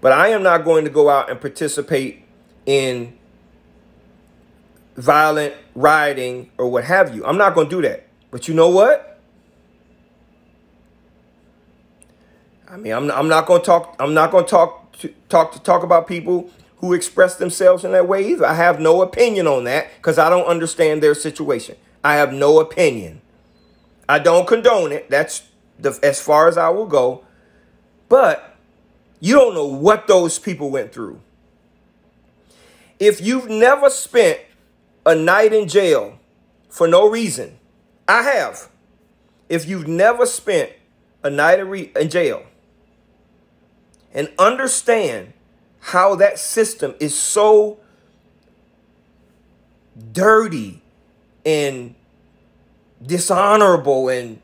But I am not going to go out and participate in violent rioting or what have you. I'm not going to do that. But you know what? I mean, I'm, I'm not going to talk. I'm not going to talk to talk to talk about people who express themselves in that way either. I have no opinion on that because I don't understand their situation. I have no opinion. I don't condone it. That's the, as far as I will go. But you don't know what those people went through. If you've never spent a night in jail for no reason, I have. If you've never spent a night in jail and understand how that system is so dirty and dishonorable and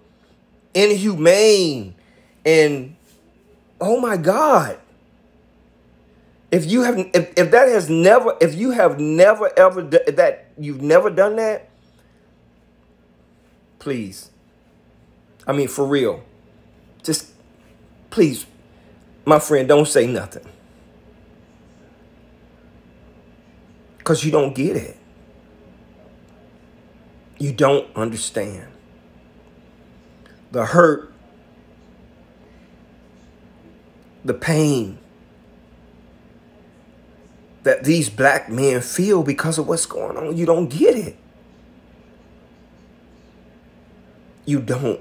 inhumane and oh my god. If you have if, if that has never if you have never ever that you've never done that please. I mean for real. Just please my friend don't say nothing. Because you don't get it. You don't understand. The hurt the pain that these black men feel because of what's going on. You don't get it. You don't.